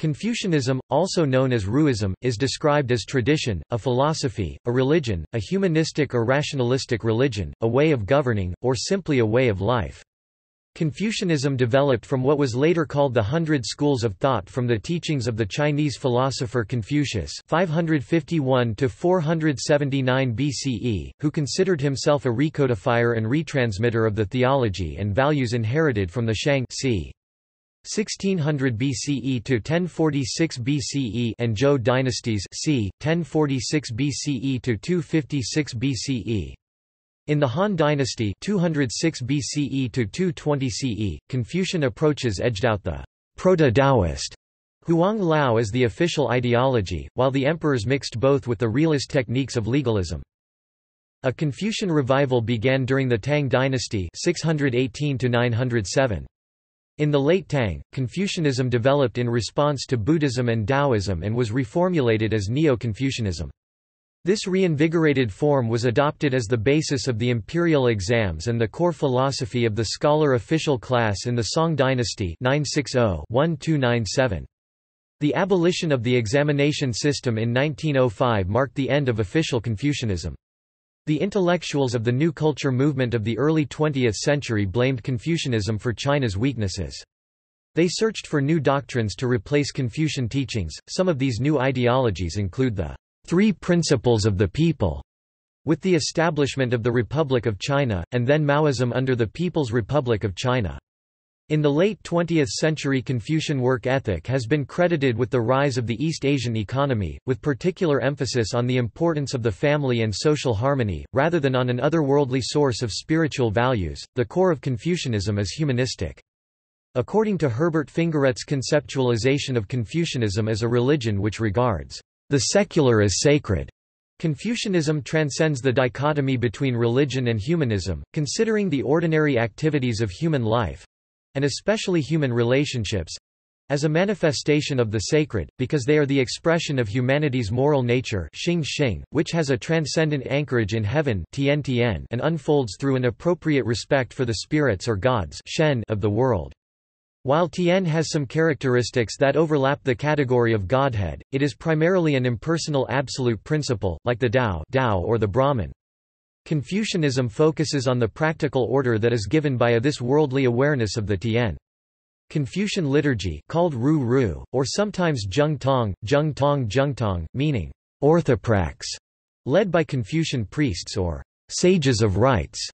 Confucianism, also known as Ruism, is described as tradition, a philosophy, a religion, a humanistic or rationalistic religion, a way of governing, or simply a way of life. Confucianism developed from what was later called the Hundred Schools of Thought from the teachings of the Chinese philosopher Confucius 551 BCE, who considered himself a recodifier and retransmitter of the theology and values inherited from the Shang c. 1600 BCE to 1046 BCE and Zhou dynasties c. 1046 BCE to 256 BCE. In the Han dynasty 206 BCE to 220 CE, Confucian approaches edged out the proto-Daoist Huang Lao as the official ideology, while the emperors mixed both with the realist techniques of legalism. A Confucian revival began during the Tang dynasty 618 to 907. In the late Tang, Confucianism developed in response to Buddhism and Taoism and was reformulated as Neo-Confucianism. This reinvigorated form was adopted as the basis of the imperial exams and the core philosophy of the scholar official class in the Song dynasty 960-1297. The abolition of the examination system in 1905 marked the end of official Confucianism. The intellectuals of the New Culture movement of the early 20th century blamed Confucianism for China's weaknesses. They searched for new doctrines to replace Confucian teachings. Some of these new ideologies include the Three Principles of the People, with the establishment of the Republic of China, and then Maoism under the People's Republic of China. In the late 20th century Confucian work ethic has been credited with the rise of the East Asian economy, with particular emphasis on the importance of the family and social harmony, rather than on an otherworldly source of spiritual values. The core of Confucianism is humanistic. According to Herbert Fingarette's conceptualization of Confucianism as a religion which regards the secular as sacred, Confucianism transcends the dichotomy between religion and humanism, considering the ordinary activities of human life, and especially human relationships, as a manifestation of the sacred, because they are the expression of humanity's moral nature xing xing, which has a transcendent anchorage in heaven tian tian and unfolds through an appropriate respect for the spirits or gods shen of the world. While Tian has some characteristics that overlap the category of Godhead, it is primarily an impersonal absolute principle, like the Tao, Tao or the Brahman. Confucianism focuses on the practical order that is given by a this worldly awareness of the Tian. Confucian liturgy called Ru Ru, or sometimes Zheng Tong, Zheng Tong Zheng Tong, meaning orthoprax, led by Confucian priests or sages of rites,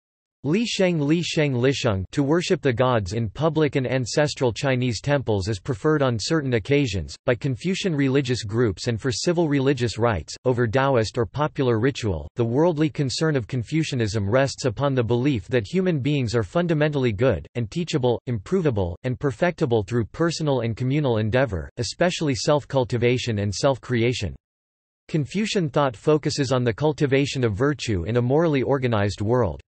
Li Sheng Li Sheng Lisheng to worship the gods in public and ancestral Chinese temples is preferred on certain occasions, by Confucian religious groups and for civil religious rites, over Taoist or popular ritual. The worldly concern of Confucianism rests upon the belief that human beings are fundamentally good, and teachable, improvable, and perfectible through personal and communal endeavor, especially self-cultivation and self-creation. Confucian thought focuses on the cultivation of virtue in a morally organized world.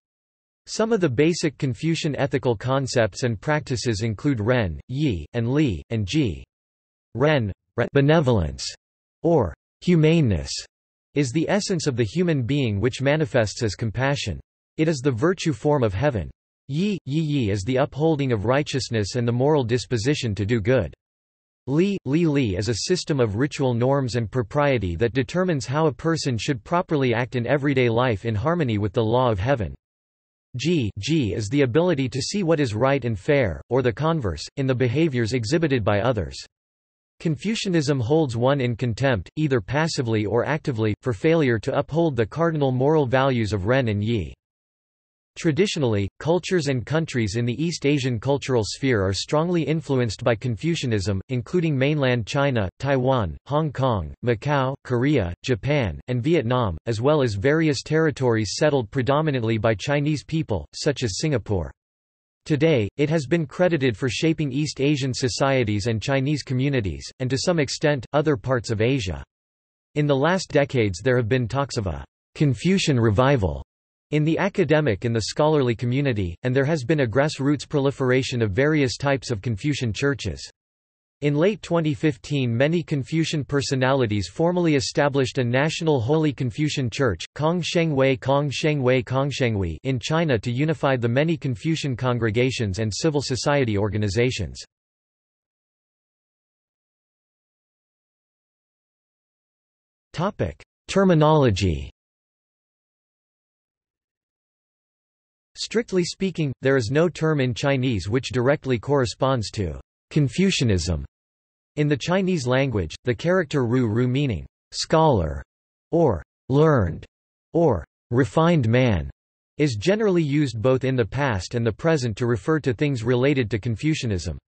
Some of the basic Confucian ethical concepts and practices include ren, yi, and li, and ji. Ren, benevolence, or humaneness, is the essence of the human being which manifests as compassion. It is the virtue form of heaven. Yi, yi yi is the upholding of righteousness and the moral disposition to do good. Li, li li is a system of ritual norms and propriety that determines how a person should properly act in everyday life in harmony with the law of heaven. G, G is the ability to see what is right and fair, or the converse, in the behaviors exhibited by others. Confucianism holds one in contempt, either passively or actively, for failure to uphold the cardinal moral values of Ren and Yi. Traditionally, cultures and countries in the East Asian cultural sphere are strongly influenced by Confucianism, including mainland China, Taiwan, Hong Kong, Macau, Korea, Japan, and Vietnam, as well as various territories settled predominantly by Chinese people, such as Singapore. Today, it has been credited for shaping East Asian societies and Chinese communities, and to some extent, other parts of Asia. In the last decades there have been talks of a Confucian revival in the academic and the scholarly community, and there has been a grassroots proliferation of various types of Confucian churches. In late 2015 many Confucian personalities formally established a national Holy Confucian Church, Kong Sheng Wei Kong Sheng Wei Kong Sheng Wei in China to unify the many Confucian congregations and civil society organizations. Terminology Strictly speaking, there is no term in Chinese which directly corresponds to Confucianism. In the Chinese language, the character ru ru meaning scholar or learned or refined man is generally used both in the past and the present to refer to things related to Confucianism.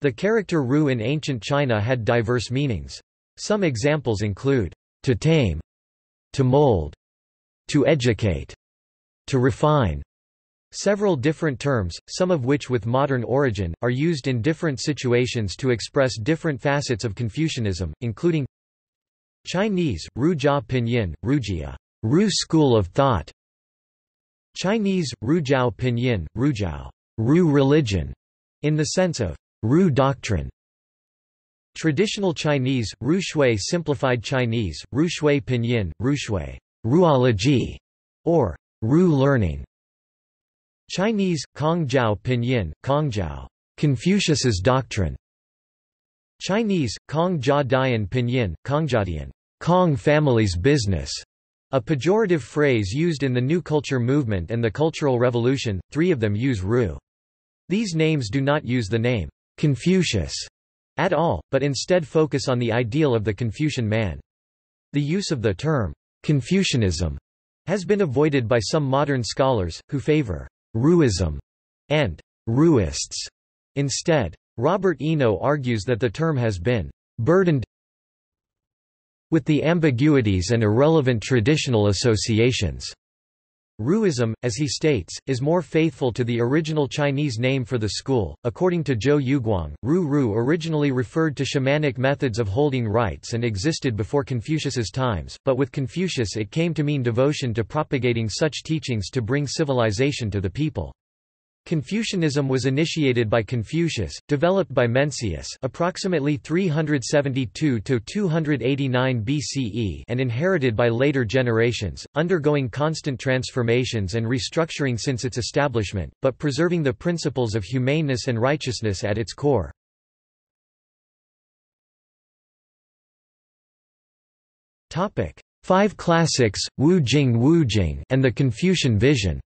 The character ru in ancient China had diverse meanings. Some examples include to tame, to mold, to educate, to refine, Several different terms, some of which with modern origin, are used in different situations to express different facets of Confucianism, including Chinese, Rujia Pinyin, Rujia, Ru school of thought Chinese, Rujiao Pinyin, Rujiao, Ru religion, in the sense of Ru doctrine. Traditional Chinese, Ru Shui simplified Chinese, Ru Shui Pinyin, Ru Shui, Ruology, or Ru learning. Chinese, Kongjiao Pinyin, Kongjiao, Confucius's doctrine. Chinese, Kong Jia Dian Pinyin, Kongjiadian, Kong family's business, a pejorative phrase used in the New Culture movement and the Cultural Revolution, three of them use Ru. These names do not use the name Confucius at all, but instead focus on the ideal of the Confucian man. The use of the term Confucianism has been avoided by some modern scholars, who favor Ruism, and Ruists instead. Robert Eno argues that the term has been burdened with the ambiguities and irrelevant traditional associations. Ruism, as he states, is more faithful to the original Chinese name for the school. According to Zhou Youguang, Ru Ru originally referred to shamanic methods of holding rites and existed before Confucius's times, but with Confucius it came to mean devotion to propagating such teachings to bring civilization to the people. Confucianism was initiated by Confucius, developed by Mencius approximately 372–289 BCE and inherited by later generations, undergoing constant transformations and restructuring since its establishment, but preserving the principles of humaneness and righteousness at its core. Five classics, Wu Jing Wu Jing and the Confucian vision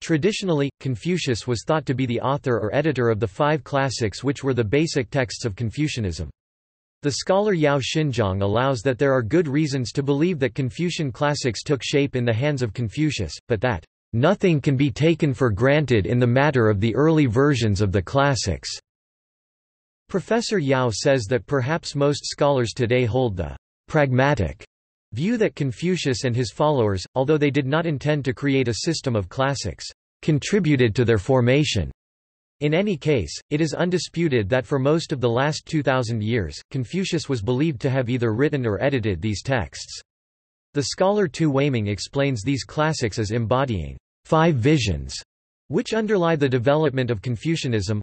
Traditionally, Confucius was thought to be the author or editor of the five classics which were the basic texts of Confucianism. The scholar Yao Xinzhong allows that there are good reasons to believe that Confucian classics took shape in the hands of Confucius, but that, "...nothing can be taken for granted in the matter of the early versions of the classics." Professor Yao says that perhaps most scholars today hold the pragmatic view that Confucius and his followers, although they did not intend to create a system of classics, contributed to their formation. In any case, it is undisputed that for most of the last 2,000 years, Confucius was believed to have either written or edited these texts. The scholar Tu Weiming explains these classics as embodying five visions, which underlie the development of Confucianism,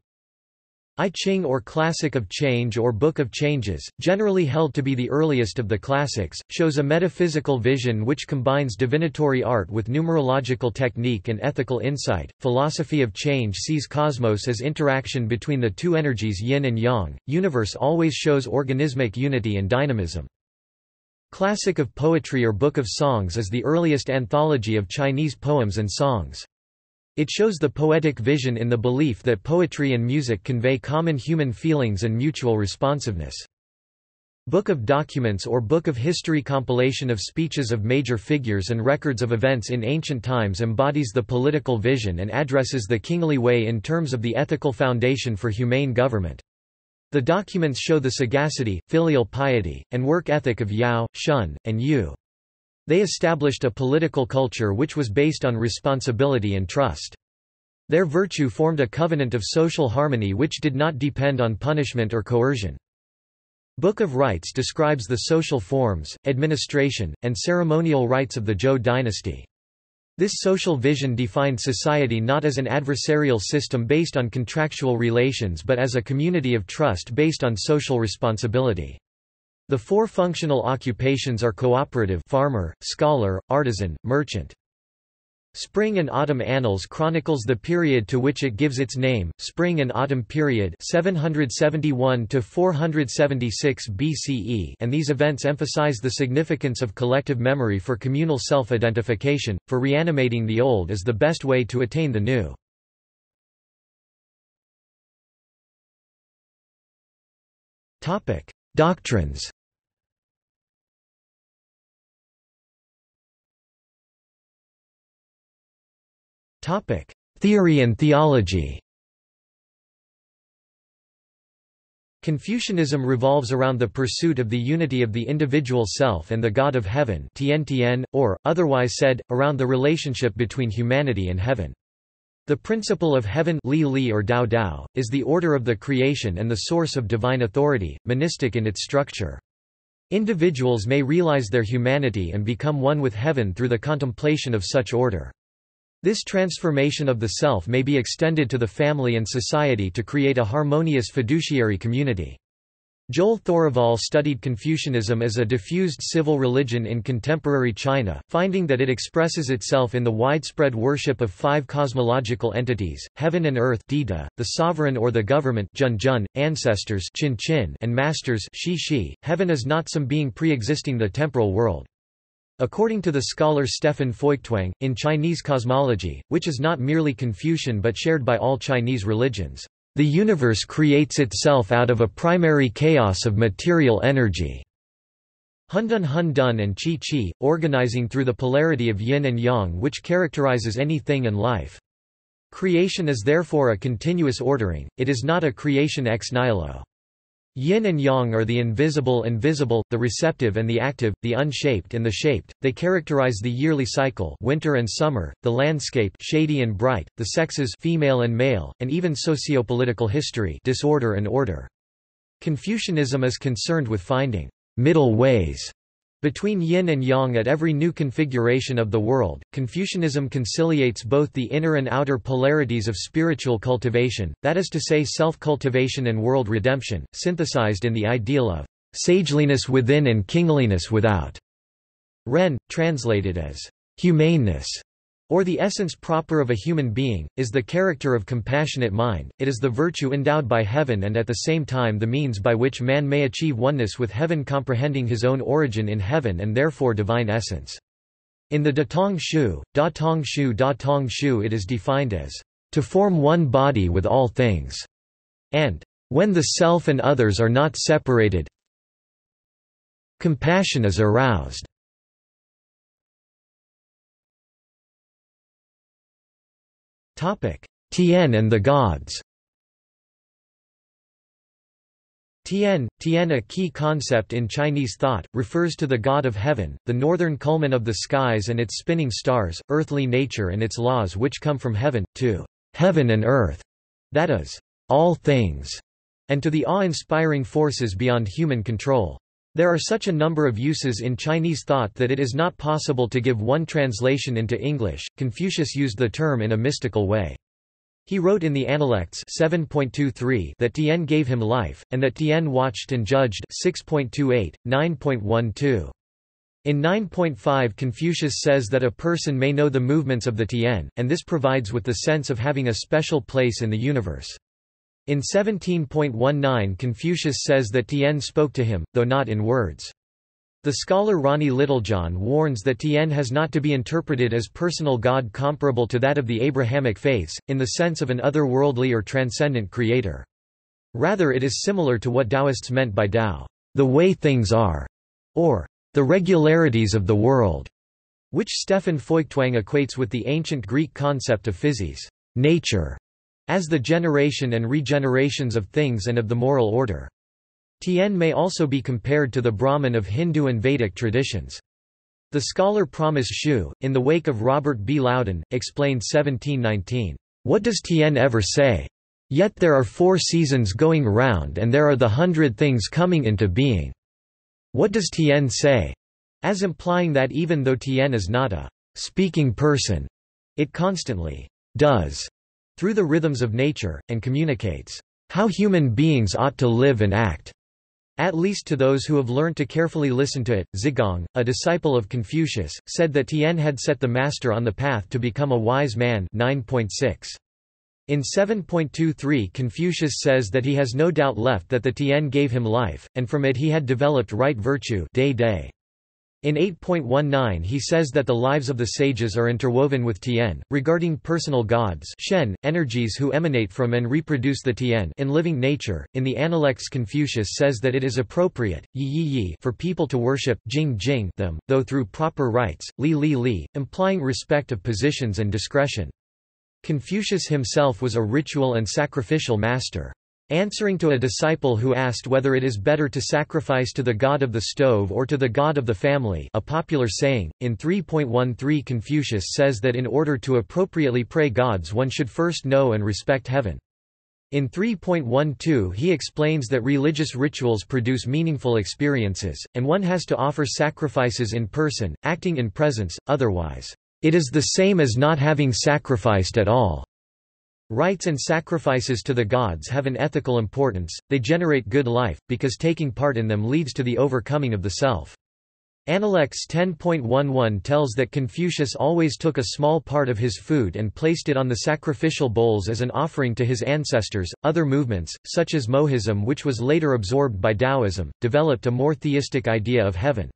I Ching or Classic of Change or Book of Changes, generally held to be the earliest of the classics, shows a metaphysical vision which combines divinatory art with numerological technique and ethical insight. Philosophy of change sees cosmos as interaction between the two energies yin and yang. Universe always shows organismic unity and dynamism. Classic of Poetry or Book of Songs is the earliest anthology of Chinese poems and songs. It shows the poetic vision in the belief that poetry and music convey common human feelings and mutual responsiveness. Book of Documents or Book of History compilation of speeches of major figures and records of events in ancient times embodies the political vision and addresses the kingly way in terms of the ethical foundation for humane government. The documents show the sagacity, filial piety, and work ethic of Yao, Shun, and Yu. They established a political culture which was based on responsibility and trust. Their virtue formed a covenant of social harmony which did not depend on punishment or coercion. Book of Rites describes the social forms, administration, and ceremonial rites of the Zhou dynasty. This social vision defined society not as an adversarial system based on contractual relations but as a community of trust based on social responsibility. The four functional occupations are cooperative farmer, scholar, artisan, merchant. Spring and Autumn Annals chronicles the period to which it gives its name, Spring and Autumn Period 771 to 476 BCE, and these events emphasize the significance of collective memory for communal self-identification, for reanimating the old is the best way to attain the new. Topic: Doctrines. Theory and theology. Confucianism revolves around the pursuit of the unity of the individual self and the God of heaven Tian or, otherwise said, around the relationship between humanity and heaven. The principle of heaven li li or Dao Dao, is the order of the creation and the source of divine authority, monistic in its structure. Individuals may realize their humanity and become one with heaven through the contemplation of such order. This transformation of the self may be extended to the family and society to create a harmonious fiduciary community. Joel Thoraval studied Confucianism as a diffused civil religion in contemporary China, finding that it expresses itself in the widespread worship of five cosmological entities, heaven and earth the sovereign or the government ancestors and masters heaven is not some being pre-existing the temporal world. According to the scholar Stefan Feuchtwang, in Chinese cosmology, which is not merely Confucian but shared by all Chinese religions, the universe creates itself out of a primary chaos of material energy. Hundun Hundun and Qi Qi, organizing through the polarity of yin and yang which characterizes anything and life. Creation is therefore a continuous ordering, it is not a creation ex nihilo. Yin and yang are the invisible and visible, the receptive and the active, the unshaped and the shaped. They characterize the yearly cycle, winter and summer, the landscape, shady and bright, the sexes, female and male, and even sociopolitical history, disorder and order. Confucianism is concerned with finding middle ways between yin and yang at every new configuration of the world, Confucianism conciliates both the inner and outer polarities of spiritual cultivation, that is to say self-cultivation and world redemption, synthesized in the ideal of sageliness within and kingliness without. Ren, translated as humaneness, or the essence proper of a human being, is the character of compassionate mind, it is the virtue endowed by heaven and at the same time the means by which man may achieve oneness with heaven comprehending his own origin in heaven and therefore divine essence. In the Datong Shu, Da Tong Shu Da Tong Shu it is defined as, to form one body with all things, and, when the self and others are not separated, compassion is aroused. Tian and the gods Tian, Tian a key concept in Chinese thought, refers to the god of heaven, the northern culmen of the skies and its spinning stars, earthly nature and its laws which come from heaven, to heaven and earth, that is, all things, and to the awe-inspiring forces beyond human control. There are such a number of uses in Chinese thought that it is not possible to give one translation into English. Confucius used the term in a mystical way. He wrote in the Analects 7.23 that Tien gave him life, and that Tien watched and judged 6.28, 9.12. In 9.5 Confucius says that a person may know the movements of the Tien, and this provides with the sense of having a special place in the universe. In 17.19 Confucius says that Tien spoke to him, though not in words. The scholar Ronnie Littlejohn warns that Tien has not to be interpreted as personal God comparable to that of the Abrahamic faiths, in the sense of an otherworldly or transcendent creator. Rather it is similar to what Taoists meant by Tao, the way things are, or the regularities of the world, which Stefan Feuchtwang equates with the ancient Greek concept of physis, nature, as the generation and regenerations of things and of the moral order. Tien may also be compared to the Brahman of Hindu and Vedic traditions. The scholar Promise Shu, in the wake of Robert B. Louden, explained 1719, "...what does Tien ever say? Yet there are four seasons going round and there are the hundred things coming into being. What does Tien say?" As implying that even though Tien is not a speaking person, it constantly does through the rhythms of nature, and communicates how human beings ought to live and act. At least to those who have learned to carefully listen to it, Zigong, a disciple of Confucius, said that Tien had set the master on the path to become a wise man 9.6. In 7.23 Confucius says that he has no doubt left that the Tien gave him life, and from it he had developed right virtue day day. In 8.19 he says that the lives of the sages are interwoven with Tien. Regarding personal gods Shen, energies who emanate from and reproduce the Tien in living nature, in the Analects Confucius says that it is appropriate yi, yi, yi for people to worship jing, jing them, though through proper rites, li li li, implying respect of positions and discretion. Confucius himself was a ritual and sacrificial master. Answering to a disciple who asked whether it is better to sacrifice to the god of the stove or to the god of the family a popular saying, in 3.13 Confucius says that in order to appropriately pray gods one should first know and respect heaven. In 3.12 he explains that religious rituals produce meaningful experiences, and one has to offer sacrifices in person, acting in presence, otherwise, "...it is the same as not having sacrificed at all." Rites and sacrifices to the gods have an ethical importance, they generate good life, because taking part in them leads to the overcoming of the self. Analects 10.11 tells that Confucius always took a small part of his food and placed it on the sacrificial bowls as an offering to his ancestors. Other movements, such as Mohism, which was later absorbed by Taoism, developed a more theistic idea of heaven.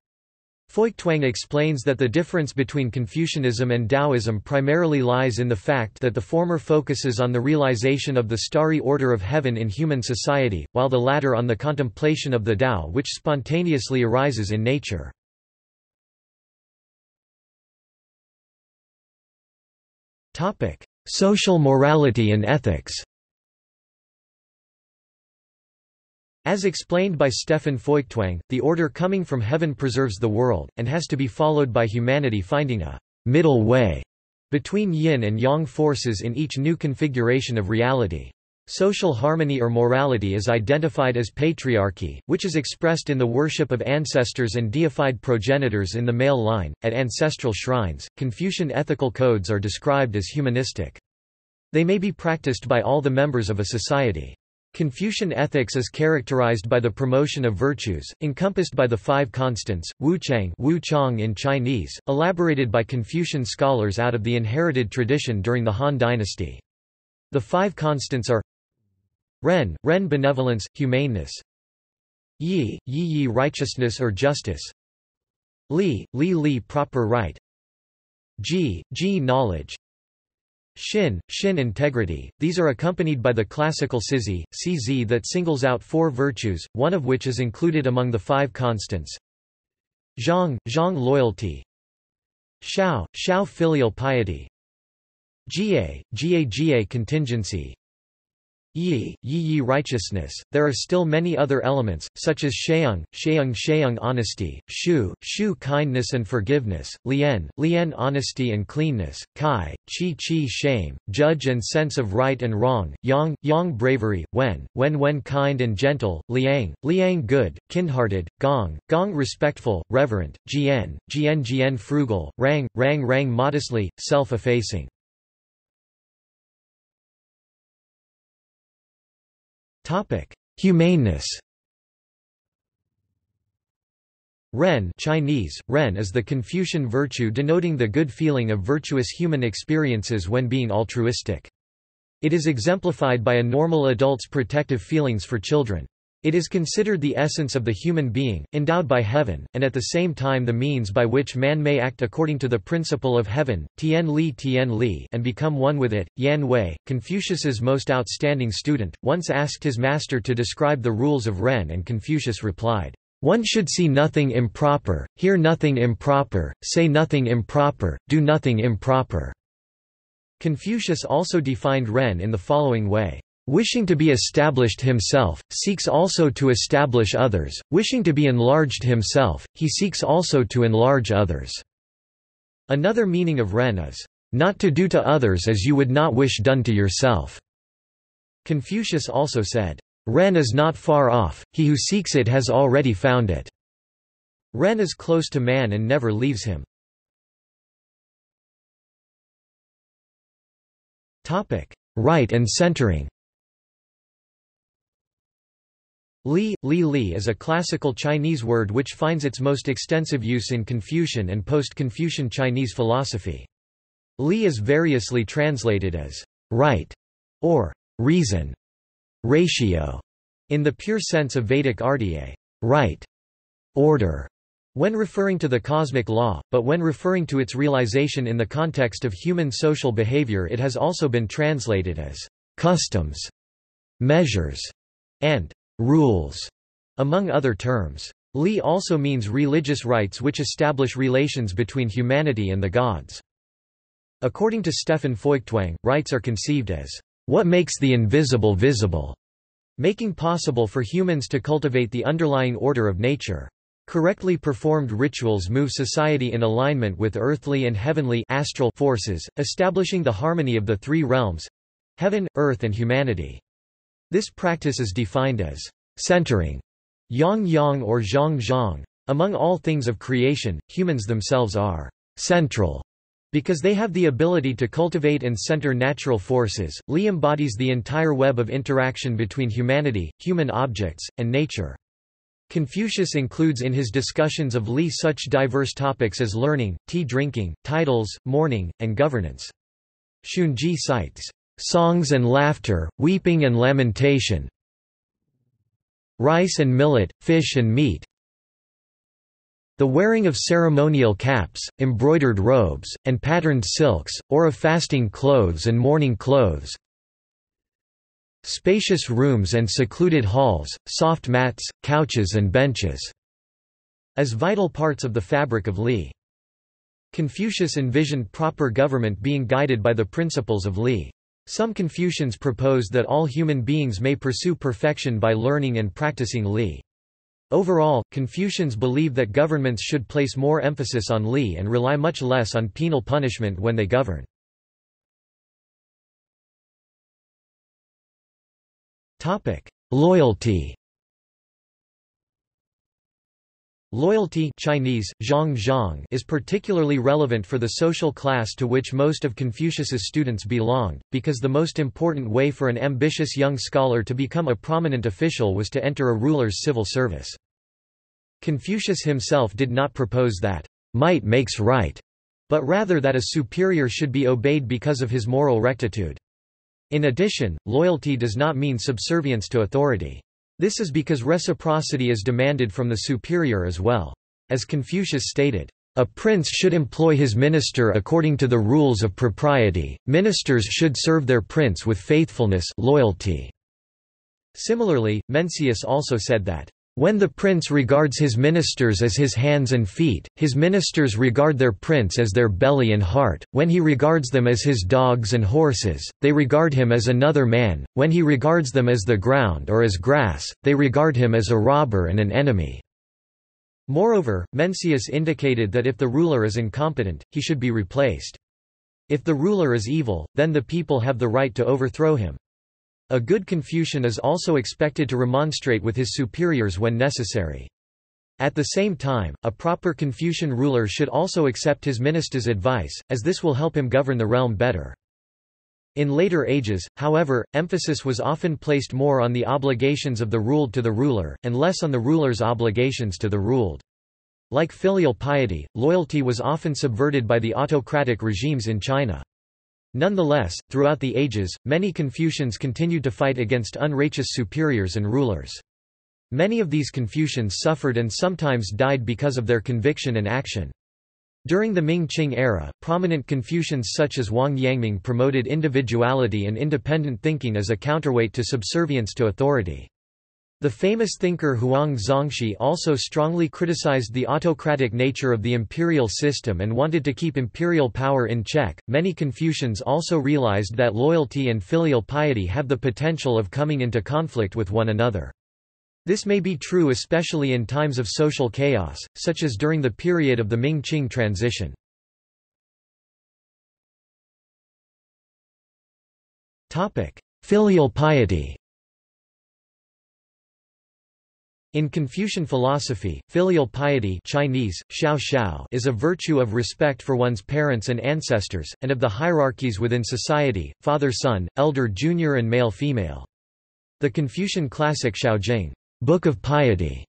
Feuchtwang explains that the difference between Confucianism and Taoism primarily lies in the fact that the former focuses on the realization of the starry order of heaven in human society, while the latter on the contemplation of the Tao which spontaneously arises in nature. Social morality and ethics As explained by Stefan Feuchtwang, the order coming from heaven preserves the world, and has to be followed by humanity finding a middle way between yin and yang forces in each new configuration of reality. Social harmony or morality is identified as patriarchy, which is expressed in the worship of ancestors and deified progenitors in the male line. At ancestral shrines, Confucian ethical codes are described as humanistic. They may be practiced by all the members of a society. Confucian ethics is characterized by the promotion of virtues, encompassed by the five constants, wuchang wu chang in Chinese, elaborated by Confucian scholars out of the inherited tradition during the Han dynasty. The five constants are Ren, Ren benevolence, humaneness. Yi, Yi Yi righteousness or justice. Li, Li Li proper right. Ji, Ji knowledge Shin, Shin integrity, these are accompanied by the classical Sizi, CZ that singles out four virtues, one of which is included among the five constants. Zhang, Zhang loyalty. Shao, Shao filial piety. Jie, Jie Jie contingency Yi, Yi Yi righteousness. There are still many other elements, such as Sheung, Sheung Sheung honesty, Shu, Shu kindness and forgiveness, Lian, Lian honesty and cleanness, Kai, Chi Chi shame, judge and sense of right and wrong, Yang, Yang bravery, Wen, Wen Wen kind and gentle, Liang, Liang good, kindhearted, Gong, Gong respectful, reverent, Jian, Jian Jian frugal, Rang, Rang Rang modestly, self-effacing. Topic: Humaneness. Ren Chinese, Ren is the Confucian virtue denoting the good feeling of virtuous human experiences when being altruistic. It is exemplified by a normal adult's protective feelings for children. It is considered the essence of the human being, endowed by heaven, and at the same time the means by which man may act according to the principle of heaven Tian Li Tian Li and become one with it. Yan Hui, Confucius's most outstanding student, once asked his master to describe the rules of Ren and Confucius replied, "One should see nothing improper, hear nothing improper, say nothing improper, do nothing improper." Confucius also defined Ren in the following way. Wishing to be established himself, seeks also to establish others, wishing to be enlarged himself, he seeks also to enlarge others." Another meaning of Ren is, "...not to do to others as you would not wish done to yourself." Confucius also said, "...Ren is not far off, he who seeks it has already found it." Ren is close to man and never leaves him. Right and centering Li, li li is a classical Chinese word which finds its most extensive use in Confucian and post-Confucian Chinese philosophy. Li is variously translated as right or reason, ratio, in the pure sense of Vedic artya, right, order, when referring to the cosmic law, but when referring to its realization in the context of human social behavior it has also been translated as customs, measures, and rules, among other terms. Li also means religious rites which establish relations between humanity and the gods. According to Stefan Feuchtwang, rites are conceived as what makes the invisible visible, making possible for humans to cultivate the underlying order of nature. Correctly performed rituals move society in alignment with earthly and heavenly astral forces, establishing the harmony of the three realms—heaven, earth and humanity. This practice is defined as centering, yang yang or zhang zhang. Among all things of creation, humans themselves are central because they have the ability to cultivate and center natural forces. Li embodies the entire web of interaction between humanity, human objects, and nature. Confucius includes in his discussions of Li such diverse topics as learning, tea drinking, titles, mourning, and governance. Xunzi cites songs and laughter, weeping and lamentation, rice and millet, fish and meat, the wearing of ceremonial caps, embroidered robes, and patterned silks, or of fasting clothes and mourning clothes, spacious rooms and secluded halls, soft mats, couches and benches, as vital parts of the fabric of Li. Confucius envisioned proper government being guided by the principles of Li. Some Confucians proposed that all human beings may pursue perfection by learning and practicing Li. Overall, Confucians believe that governments should place more emphasis on Li and rely much less on penal punishment when they govern. Loyalty Loyalty Chinese, zhang zhang is particularly relevant for the social class to which most of Confucius's students belonged, because the most important way for an ambitious young scholar to become a prominent official was to enter a ruler's civil service. Confucius himself did not propose that, "...might makes right", but rather that a superior should be obeyed because of his moral rectitude. In addition, loyalty does not mean subservience to authority. This is because reciprocity is demanded from the superior as well. As Confucius stated, a prince should employ his minister according to the rules of propriety, ministers should serve their prince with faithfulness loyalty. Similarly, Mencius also said that, when the prince regards his ministers as his hands and feet, his ministers regard their prince as their belly and heart, when he regards them as his dogs and horses, they regard him as another man, when he regards them as the ground or as grass, they regard him as a robber and an enemy." Moreover, Mencius indicated that if the ruler is incompetent, he should be replaced. If the ruler is evil, then the people have the right to overthrow him. A good Confucian is also expected to remonstrate with his superiors when necessary. At the same time, a proper Confucian ruler should also accept his minister's advice, as this will help him govern the realm better. In later ages, however, emphasis was often placed more on the obligations of the ruled to the ruler, and less on the ruler's obligations to the ruled. Like filial piety, loyalty was often subverted by the autocratic regimes in China. Nonetheless, throughout the ages, many Confucians continued to fight against unrighteous superiors and rulers. Many of these Confucians suffered and sometimes died because of their conviction and action. During the Ming-Qing era, prominent Confucians such as Wang Yangming promoted individuality and independent thinking as a counterweight to subservience to authority. The famous thinker Huang Zongxi also strongly criticized the autocratic nature of the imperial system and wanted to keep imperial power in check. Many Confucians also realized that loyalty and filial piety have the potential of coming into conflict with one another. This may be true especially in times of social chaos, such as during the period of the Ming-Qing transition. Filial piety In Confucian philosophy, filial piety Chinese, xiao xiao is a virtue of respect for one's parents and ancestors, and of the hierarchies within society, father-son, elder-junior and male-female. The Confucian classic Xiaojing Book of Piety,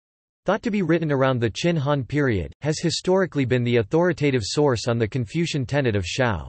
thought to be written around the Qin Han period, has historically been the authoritative source on the Confucian tenet of Shao.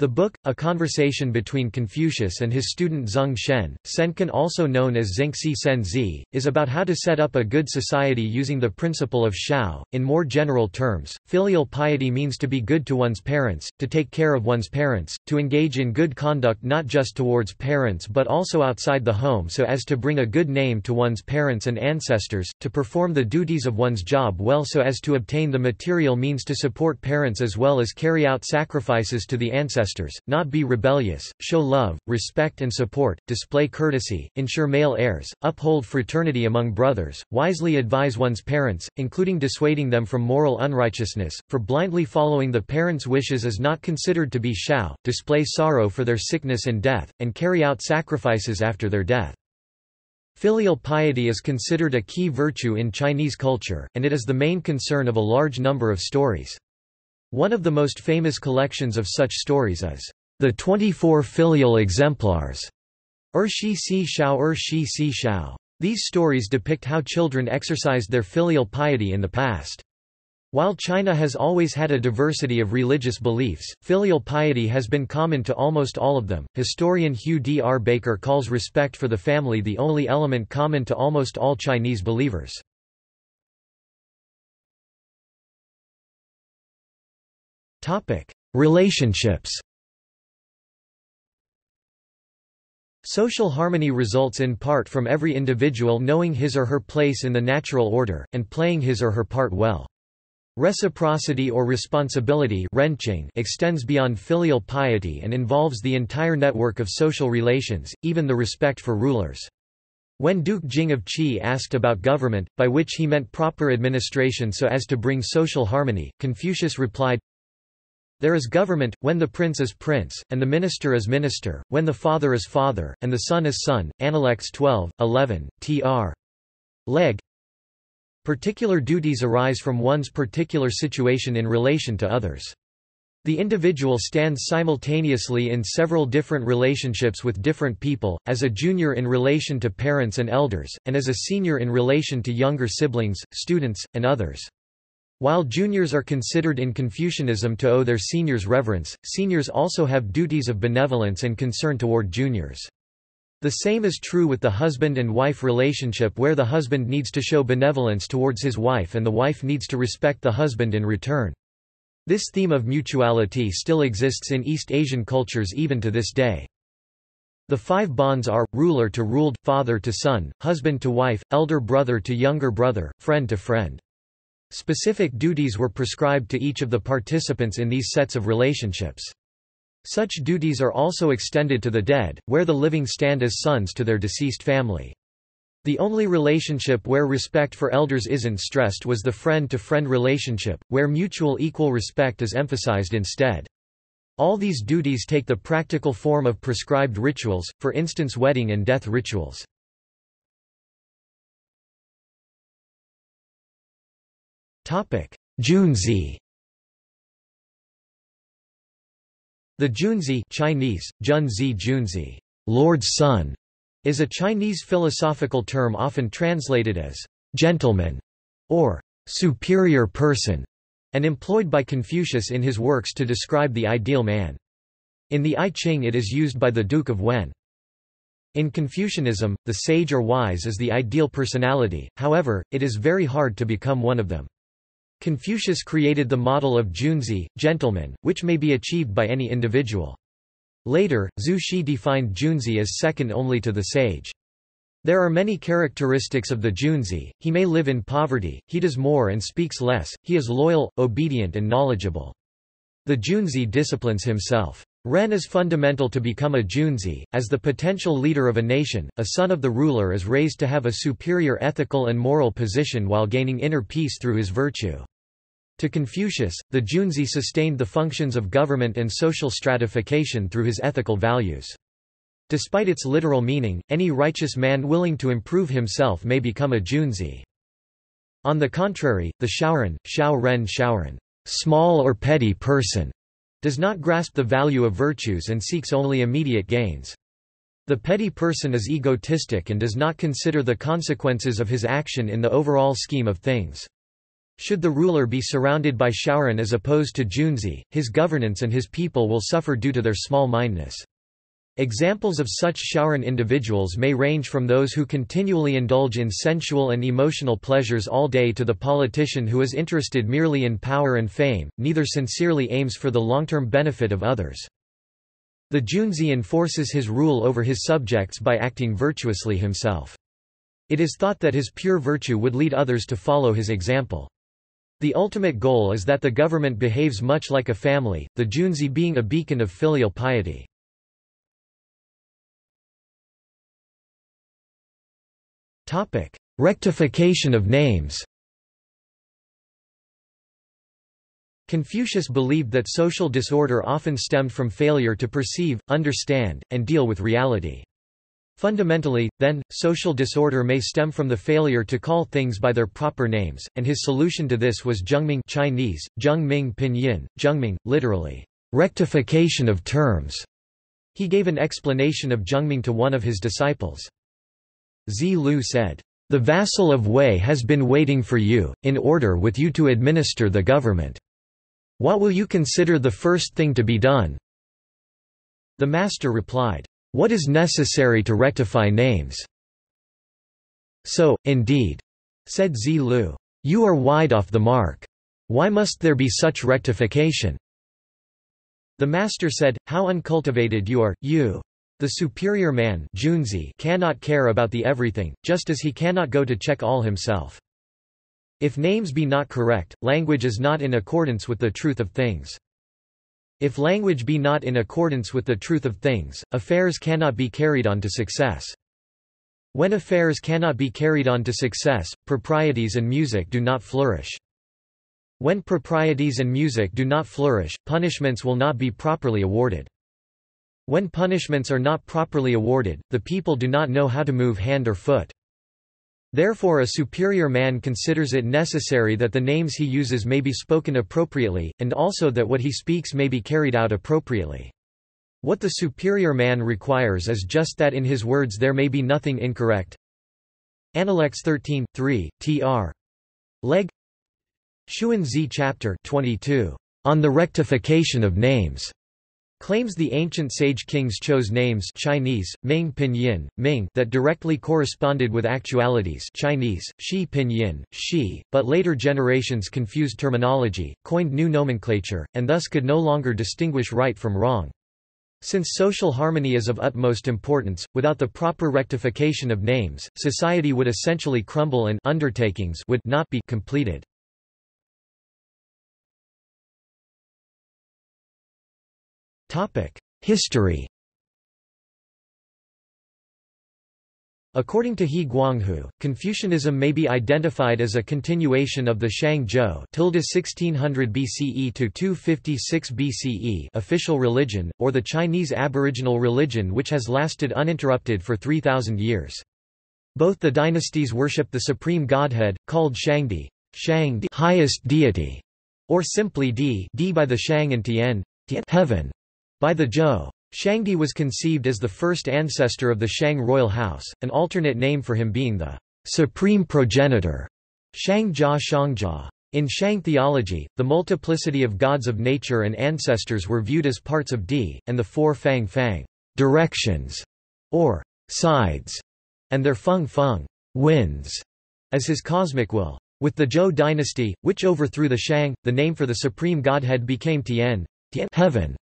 The book, A Conversation Between Confucius and his student Zeng Shen, Senkan also known as Zengxi Senzi, is about how to set up a good society using the principle of Shao. In more general terms, filial piety means to be good to one's parents, to take care of one's parents, to engage in good conduct not just towards parents but also outside the home so as to bring a good name to one's parents and ancestors, to perform the duties of one's job well so as to obtain the material means to support parents as well as carry out sacrifices to the ancestors ancestors, not be rebellious, show love, respect and support, display courtesy, ensure male heirs, uphold fraternity among brothers, wisely advise one's parents, including dissuading them from moral unrighteousness, for blindly following the parents' wishes is not considered to be shao, display sorrow for their sickness and death, and carry out sacrifices after their death. Filial piety is considered a key virtue in Chinese culture, and it is the main concern of a large number of stories. One of the most famous collections of such stories is the 24 filial exemplars, Er Shi Si Shao Er Shi Si Shao. These stories depict how children exercised their filial piety in the past. While China has always had a diversity of religious beliefs, filial piety has been common to almost all of them. Historian Hugh D. R. Baker calls respect for the family the only element common to almost all Chinese believers. Topic: Relationships. Social harmony results in part from every individual knowing his or her place in the natural order, and playing his or her part well. Reciprocity or responsibility extends beyond filial piety and involves the entire network of social relations, even the respect for rulers. When Duke Jing of Qi asked about government, by which he meant proper administration so as to bring social harmony, Confucius replied, there is government, when the prince is prince, and the minister is minister, when the father is father, and the son is son. Analects 12, 11, tr. Legge. Particular duties arise from one's particular situation in relation to others. The individual stands simultaneously in several different relationships with different people, as a junior in relation to parents and elders, and as a senior in relation to younger siblings, students, and others. While juniors are considered in Confucianism to owe their seniors reverence, seniors also have duties of benevolence and concern toward juniors. The same is true with the husband and wife relationship where the husband needs to show benevolence towards his wife and the wife needs to respect the husband in return. This theme of mutuality still exists in East Asian cultures even to this day. The five bonds are, ruler to ruled, father to son, husband to wife, elder brother to younger brother, friend to friend. Specific duties were prescribed to each of the participants in these sets of relationships. Such duties are also extended to the dead, where the living stand as sons to their deceased family. The only relationship where respect for elders isn't stressed was the friend-to-friend -friend relationship, where mutual equal respect is emphasized instead. All these duties take the practical form of prescribed rituals, for instance wedding and death rituals. Junzi The Junzi Chinese, Junzi Junzi, Lord's Son, is a Chinese philosophical term often translated as gentleman or superior person, and employed by Confucius in his works to describe the ideal man. In the I Ching it is used by the Duke of Wen. In Confucianism, the sage or wise is the ideal personality, however, it is very hard to become one of them. Confucius created the model of junzi, gentleman, which may be achieved by any individual. Later, Zhu Xi defined junzi as second only to the sage. There are many characteristics of the junzi, he may live in poverty, he does more and speaks less, he is loyal, obedient and knowledgeable. The junzi disciplines himself. Ren is fundamental to become a junzi, as the potential leader of a nation, a son of the ruler is raised to have a superior ethical and moral position while gaining inner peace through his virtue. To Confucius, the junzi sustained the functions of government and social stratification through his ethical values. Despite its literal meaning, any righteous man willing to improve himself may become a junzi. On the contrary, the shaoren, shao ren shaoren, small or petty person, does not grasp the value of virtues and seeks only immediate gains. The petty person is egotistic and does not consider the consequences of his action in the overall scheme of things. Should the ruler be surrounded by Shaoran as opposed to Junzi, his governance and his people will suffer due to their small-mindedness. Examples of such Shaoran individuals may range from those who continually indulge in sensual and emotional pleasures all day to the politician who is interested merely in power and fame, neither sincerely aims for the long-term benefit of others. The Junzi enforces his rule over his subjects by acting virtuously himself. It is thought that his pure virtue would lead others to follow his example. The ultimate goal is that the government behaves much like a family, the Junzi being a beacon of filial piety. Topic: Rectification of names. Confucius believed that social disorder often stemmed from failure to perceive, understand, and deal with reality. Fundamentally, then, social disorder may stem from the failure to call things by their proper names, and his solution to this was Zhengming Chinese, Zhengming Pinyin, Zhengming, literally, rectification of terms. He gave an explanation of Zhengming to one of his disciples. Zi Lu said, "...the vassal of Wei has been waiting for you, in order with you to administer the government. What will you consider the first thing to be done?" The master replied, "...what is necessary to rectify names?" So, indeed, said Zi Lu, you are wide off the mark. Why must there be such rectification? The master said, How uncultivated you are, you! The superior man Junzi cannot care about the everything, just as he cannot go to check all himself. If names be not correct, language is not in accordance with the truth of things. If language be not in accordance with the truth of things, affairs cannot be carried on to success. When affairs cannot be carried on to success, proprieties and music do not flourish. When proprieties and music do not flourish, punishments will not be properly awarded. When punishments are not properly awarded, the people do not know how to move hand or foot. Therefore a superior man considers it necessary that the names he uses may be spoken appropriately, and also that what he speaks may be carried out appropriately. What the superior man requires is just that in his words there may be nothing incorrect. Analects 13, 3, tr. Legge Xuan Zi chapter 22. On the rectification of names. Claims the ancient sage kings chose names Chinese, Ming Pinyin, Ming that directly corresponded with actualities Chinese, Shi Pinyin, Shi, but later generations confused terminology, coined new nomenclature, and thus could no longer distinguish right from wrong. Since social harmony is of utmost importance, without the proper rectification of names, society would essentially crumble and undertakings would not be completed. History According to He Guanghu, Confucianism may be identified as a continuation of the Shang Zhou 1600 BCE to 256 BCE official religion, or the Chinese aboriginal religion which has lasted uninterrupted for 3,000 years. Both the dynasties worship the supreme godhead, called Shangdi, Shang highest deity, or simply Di, Di by the Shang and Tian, Tian heaven. By the Zhou. Shangdi was conceived as the first ancestor of the Shang royal house, an alternate name for him being the supreme progenitor, Shangjia Shangjia. In Shang theology, the multiplicity of gods of nature and ancestors were viewed as parts of Di, and the four Fang Fang directions, or sides, and their Feng Feng winds, as his cosmic will. With the Zhou dynasty, which overthrew the Shang, the name for the supreme godhead became Tian, Tian heaven,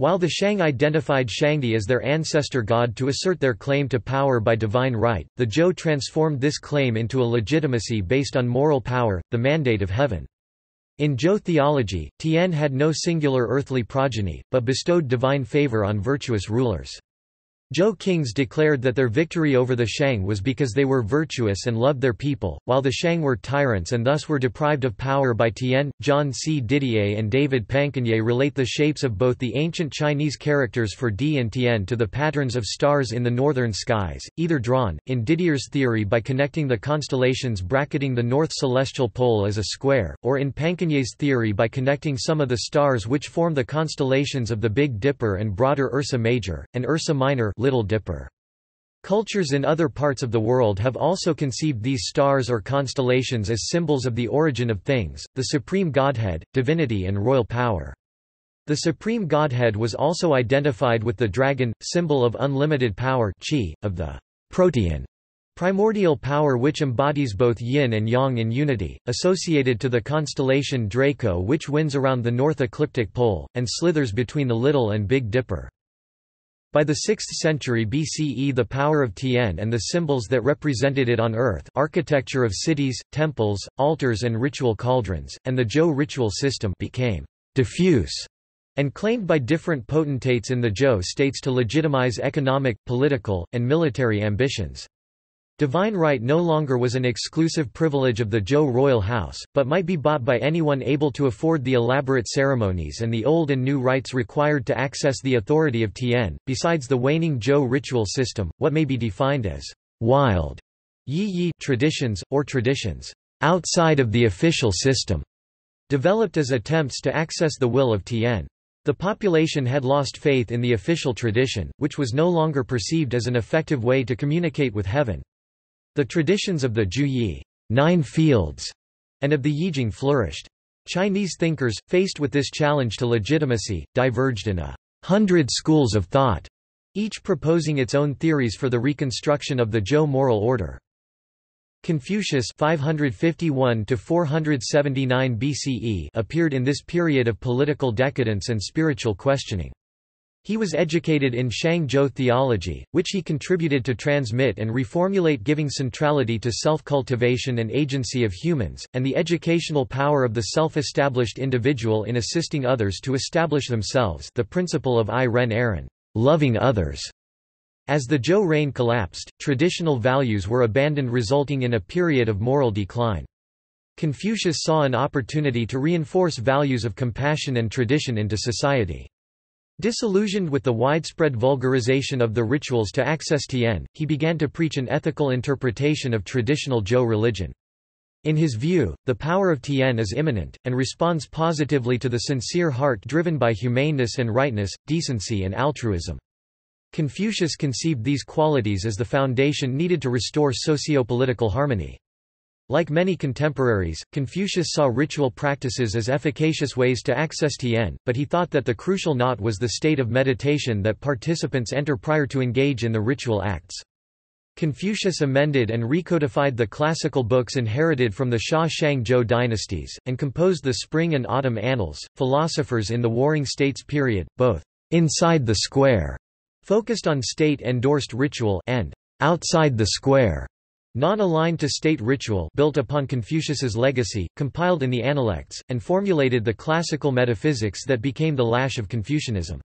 while the Shang identified Shangdi as their ancestor god to assert their claim to power by divine right, the Zhou transformed this claim into a legitimacy based on moral power, the mandate of heaven. In Zhou theology, Tian had no singular earthly progeny, but bestowed divine favor on virtuous rulers. Zhou kings declared that their victory over the Shang was because they were virtuous and loved their people, while the Shang were tyrants and thus were deprived of power by Tian. John C. Didier and David Pankenier relate the shapes of both the ancient Chinese characters for Di and Tian to the patterns of stars in the northern skies, either drawn, in Didier's theory by connecting the constellations bracketing the north celestial pole as a square, or in Pankenier's theory by connecting some of the stars which form the constellations of the Big Dipper and broader Ursa Major, and Ursa Minor Little Dipper. Cultures in other parts of the world have also conceived these stars or constellations as symbols of the origin of things, the supreme godhead, divinity and royal power. The supreme godhead was also identified with the dragon, symbol of unlimited power chi, of the protean primordial power which embodies both yin and yang in unity, associated to the constellation Draco which winds around the north ecliptic pole, and slithers between the Little and Big Dipper. By the 6th century BCE the power of Tian and the symbols that represented it on earth architecture of cities, temples, altars and ritual cauldrons, and the Zhou ritual system became diffuse and claimed by different potentates in the Zhou states to legitimize economic, political, and military ambitions. Divine right no longer was an exclusive privilege of the Zhou royal house, but might be bought by anyone able to afford the elaborate ceremonies and the old and new rites required to access the authority of Tian. Besides the waning Zhou ritual system, what may be defined as wild yi yi traditions, or traditions outside of the official system, developed as attempts to access the will of Tian. The population had lost faith in the official tradition, which was no longer perceived as an effective way to communicate with heaven. The traditions of the Zhu nine fields, and of the Yijing flourished. Chinese thinkers, faced with this challenge to legitimacy, diverged in a hundred schools of thought, each proposing its own theories for the reconstruction of the Zhou moral order. Confucius 551 BCE appeared in this period of political decadence and spiritual questioning. He was educated in Shangzhou theology, which he contributed to transmit and reformulate giving centrality to self-cultivation and agency of humans, and the educational power of the self-established individual in assisting others to establish themselves the principle of I Ren Aaron, loving others. As the Zhou reign collapsed, traditional values were abandoned resulting in a period of moral decline. Confucius saw an opportunity to reinforce values of compassion and tradition into society. Disillusioned with the widespread vulgarization of the rituals to access Tian, he began to preach an ethical interpretation of traditional Zhou religion. In his view, the power of Tian is immanent, and responds positively to the sincere heart driven by humaneness and rightness, decency and altruism. Confucius conceived these qualities as the foundation needed to restore socio-political harmony. Like many contemporaries, Confucius saw ritual practices as efficacious ways to access Tian, but he thought that the crucial knot was the state of meditation that participants enter prior to engage in the ritual acts. Confucius amended and recodified the classical books inherited from the Xia Shang Zhou dynasties, and composed the Spring and Autumn Annals. Philosophers in the Warring States period, both inside the square, focused on state-endorsed ritual, and outside the square, Non-aligned to state ritual built upon Confucius's legacy, compiled in the Analects, and formulated the classical metaphysics that became the lash of Confucianism.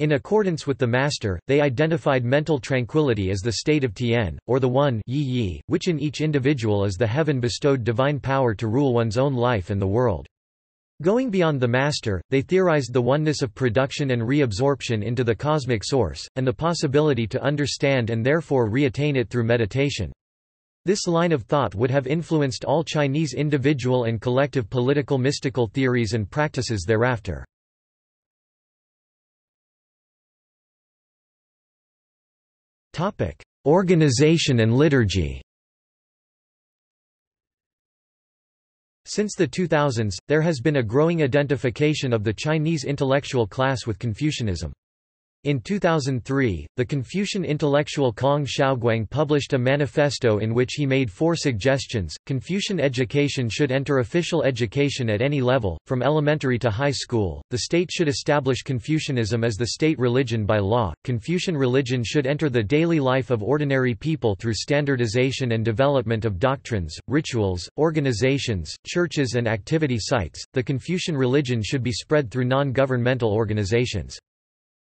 In accordance with the master, they identified mental tranquility as the state of Tian, or the One yi yi, which in each individual is the heaven-bestowed divine power to rule one's own life and the world. Going beyond the master, they theorized the oneness of production and reabsorption into the cosmic source, and the possibility to understand and therefore reattain it through meditation. This line of thought would have influenced all Chinese individual and collective political mystical theories and practices thereafter. Organization and liturgy Since the 2000s, there has been a growing identification of the Chinese intellectual class with Confucianism. In 2003, the Confucian intellectual Kong Xiaoguang published a manifesto in which he made four suggestions. Confucian education should enter official education at any level, from elementary to high school. The state should establish Confucianism as the state religion by law. Confucian religion should enter the daily life of ordinary people through standardization and development of doctrines, rituals, organizations, churches, and activity sites. The Confucian religion should be spread through non governmental organizations.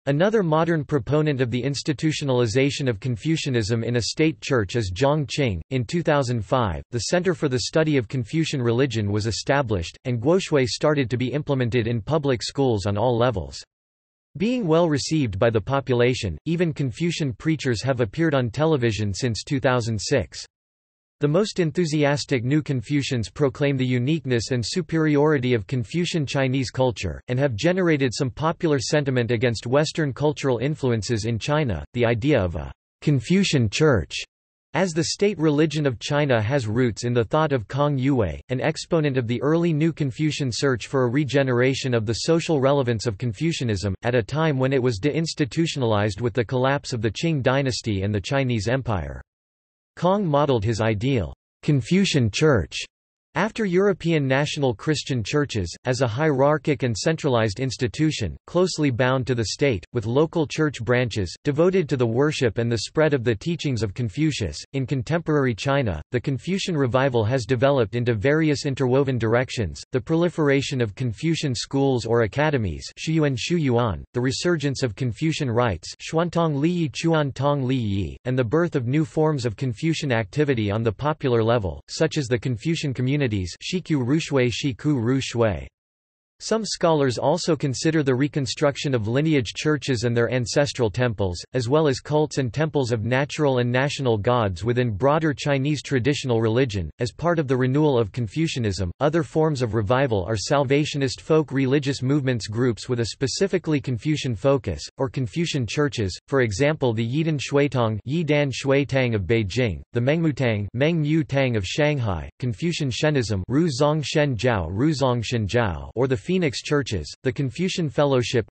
Another modern proponent of the institutionalization of Confucianism in a state church is Zhang Qing. In 2005, the Center for the Study of Confucian Religion was established, and guoxue started to be implemented in public schools on all levels. Being well received by the population, even Confucian preachers have appeared on television since 2006. The most enthusiastic new Confucians proclaim the uniqueness and superiority of Confucian Chinese culture, and have generated some popular sentiment against Western cultural influences in China. The idea of a Confucian Church as the state religion of China has roots in the thought of Kang Youwei, an exponent of the early New Confucian search for a regeneration of the social relevance of Confucianism, at a time when it was deinstitutionalized with the collapse of the Qing dynasty and the Chinese Empire. Kang modeled his ideal, Confucian Church after European national Christian churches, as a hierarchic and centralized institution, closely bound to the state, with local church branches, devoted to the worship and the spread of the teachings of Confucius, in contemporary China, the Confucian revival has developed into various interwoven directions, the proliferation of Confucian schools or academies the resurgence of Confucian rites and the birth of new forms of Confucian activity on the popular level, such as the Confucian community communities some scholars also consider the reconstruction of lineage churches and their ancestral temples, as well as cults and temples of natural and national gods within broader Chinese traditional religion, as part of the renewal of Confucianism. Other forms of revival are Salvationist folk religious movements groups with a specifically Confucian focus, or Confucian churches, for example the Yidan Shuitang Yidan Shuitang of Beijing, the Mengmutang Mengmu Tang of Shanghai, Confucian Shenism Ru Zong Shen Jiao Ru Zong Shen Jiao or the Phoenix churches, the Confucian Fellowship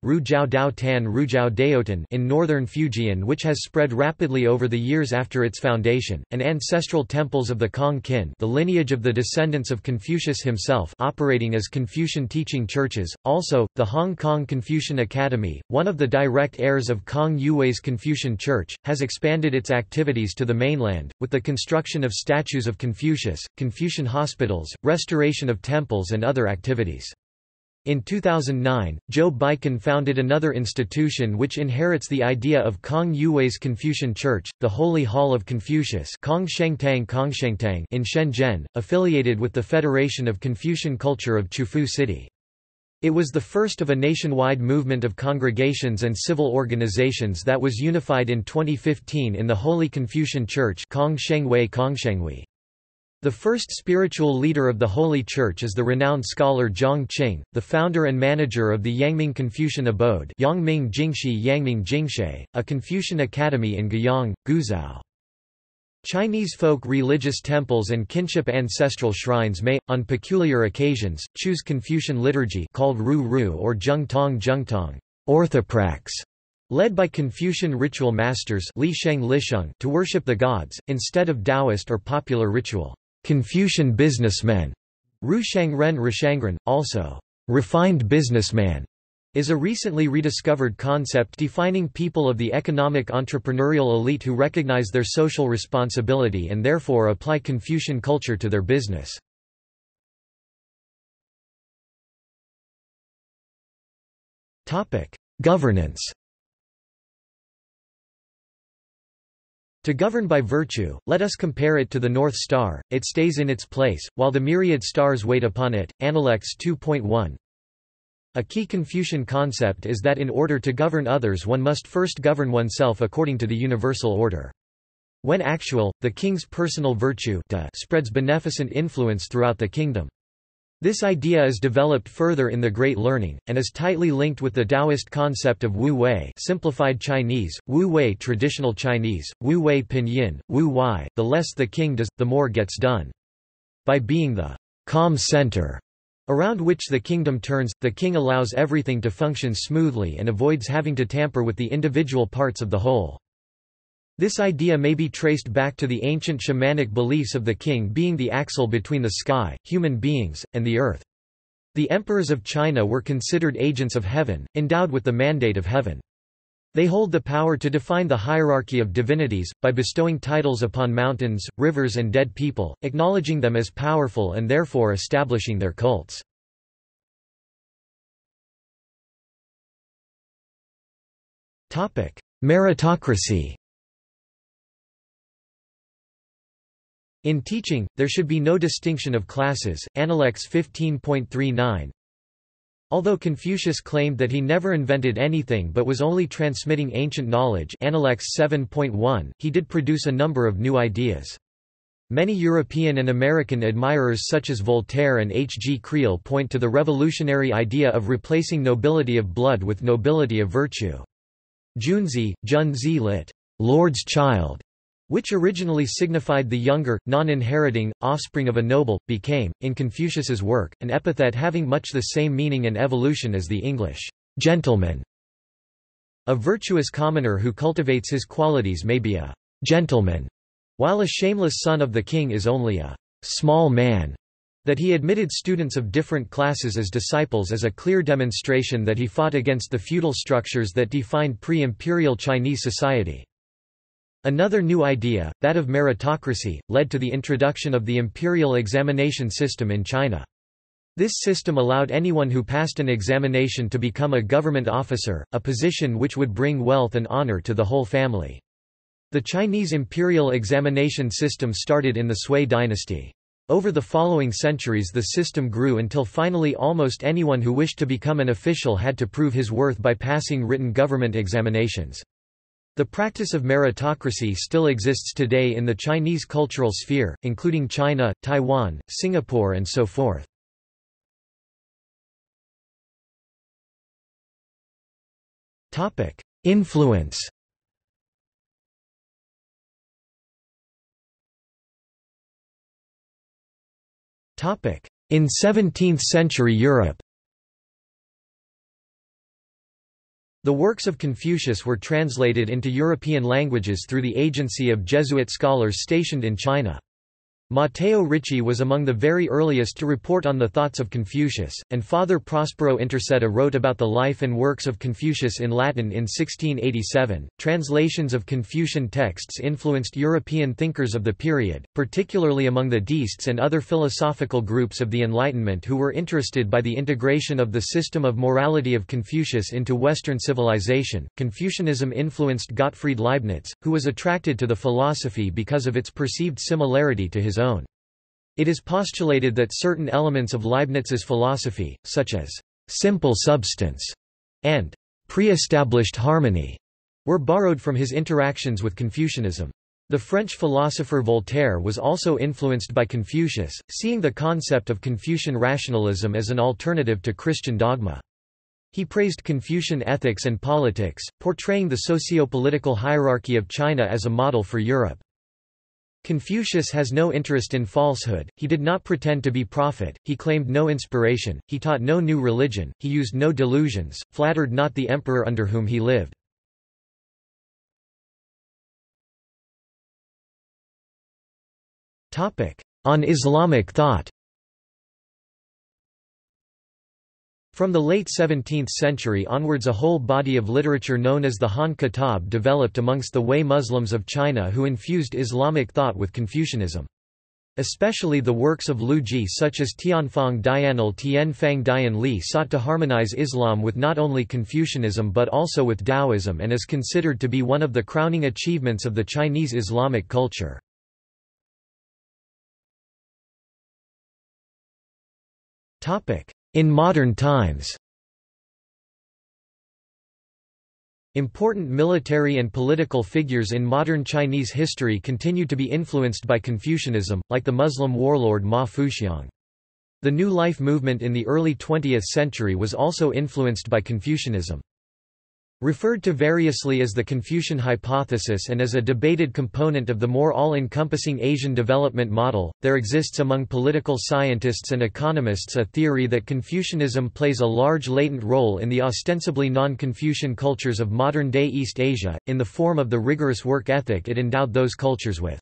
in northern Fujian which has spread rapidly over the years after its foundation, and ancestral temples of the Kong Kin the lineage of the descendants of Confucius himself operating as Confucian teaching churches, also, the Hong Kong Confucian Academy, one of the direct heirs of Kang Youwei's Confucian Church, has expanded its activities to the mainland, with the construction of statues of Confucius, Confucian hospitals, restoration of temples and other activities. In 2009, Zhou Beichen founded another institution which inherits the idea of Kang Youwei's Confucian Church, the Holy Hall of Confucius in Shenzhen, affiliated with the Federation of Confucian Culture of Qufu City. It was the first of a nationwide movement of congregations and civil organizations that was unified in 2015 in the Holy Confucian Church the first spiritual leader of the Holy Church is the renowned scholar Zhang Qing, the founder and manager of the Yangming Confucian Abode Yangming Jingshi Yangming Jingshe, a Confucian academy in Guiyang, Guizhou. Chinese folk religious temples and kinship ancestral shrines may, on peculiar occasions, choose Confucian liturgy called Ru Ru or Zheng Tong Zheng Tong, orthoprax, led by Confucian ritual masters Li Sheng Lisheng to worship the gods, instead of Taoist or popular ritual. Confucian businessmen, Rushangren Rishangren, also refined businessman, is a recently rediscovered concept defining people of the economic entrepreneurial elite who recognize their social responsibility and therefore apply Confucian culture to their business. Governance To govern by virtue, let us compare it to the North Star, it stays in its place, while the myriad stars wait upon it. Analects 2.1 A key Confucian concept is that in order to govern others one must first govern oneself according to the universal order. When actual, the king's personal virtue spreads beneficent influence throughout the kingdom. This idea is developed further in the Great Learning, and is tightly linked with the Taoist concept of Wu Wei simplified Chinese, Wu Wei traditional Chinese, Wu Wei pinyin, Wu Wei, the less the king does, the more gets done. By being the calm center around which the kingdom turns, the king allows everything to function smoothly and avoids having to tamper with the individual parts of the whole. This idea may be traced back to the ancient shamanic beliefs of the king being the axle between the sky, human beings, and the earth. The emperors of China were considered agents of heaven, endowed with the mandate of heaven. They hold the power to define the hierarchy of divinities, by bestowing titles upon mountains, rivers and dead people, acknowledging them as powerful and therefore establishing their cults. Meritocracy In teaching, there should be no distinction of classes. Analects 15.39 Although Confucius claimed that he never invented anything but was only transmitting ancient knowledge Analects 7.1, he did produce a number of new ideas. Many European and American admirers such as Voltaire and H. G. Creel point to the revolutionary idea of replacing nobility of blood with nobility of virtue. Junzi, Junzi lit. Lord's child, which originally signified the younger, non-inheriting, offspring of a noble, became, in Confucius's work, an epithet having much the same meaning and evolution as the English gentleman. A virtuous commoner who cultivates his qualities may be a gentleman, while a shameless son of the king is only a small man. That he admitted students of different classes as disciples is a clear demonstration that he fought against the feudal structures that defined pre-imperial Chinese society. Another new idea, that of meritocracy, led to the introduction of the imperial examination system in China. This system allowed anyone who passed an examination to become a government officer, a position which would bring wealth and honor to the whole family. The Chinese imperial examination system started in the Sui dynasty. Over the following centuries the system grew until finally almost anyone who wished to become an official had to prove his worth by passing written government examinations. The practice of meritocracy still exists today in the Chinese cultural sphere, including China, Taiwan, Singapore and so forth. Influence In 17th-century Europe The works of Confucius were translated into European languages through the agency of Jesuit scholars stationed in China. Matteo Ricci was among the very earliest to report on the thoughts of Confucius, and Father Prospero Intorcetta wrote about the life and works of Confucius in Latin in 1687. Translations of Confucian texts influenced European thinkers of the period, particularly among the deists and other philosophical groups of the Enlightenment who were interested by the integration of the system of morality of Confucius into Western civilization. Confucianism influenced Gottfried Leibniz, who was attracted to the philosophy because of its perceived similarity to his own. It is postulated that certain elements of Leibniz's philosophy, such as simple substance and pre-established harmony, were borrowed from his interactions with Confucianism. The French philosopher Voltaire was also influenced by Confucius, seeing the concept of Confucian rationalism as an alternative to Christian dogma. He praised Confucian ethics and politics, portraying the socio-political hierarchy of China as a model for Europe. Confucius has no interest in falsehood, he did not pretend to be prophet, he claimed no inspiration, he taught no new religion, he used no delusions, flattered not the emperor under whom he lived. On Islamic thought From the late 17th century onwards a whole body of literature known as the Han Kitab developed amongst the Hui Muslims of China who infused Islamic thought with Confucianism. Especially the works of Liu Zhi such as Tianfang Dianli Tien Fang Dian Li sought to harmonize Islam with not only Confucianism but also with Taoism and is considered to be one of the crowning achievements of the Chinese Islamic culture. In modern times Important military and political figures in modern Chinese history continue to be influenced by Confucianism, like the Muslim warlord Ma Fuxiang. The New Life movement in the early 20th century was also influenced by Confucianism. Referred to variously as the Confucian hypothesis and as a debated component of the more all-encompassing Asian development model, there exists among political scientists and economists a theory that Confucianism plays a large latent role in the ostensibly non-Confucian cultures of modern-day East Asia, in the form of the rigorous work ethic it endowed those cultures with.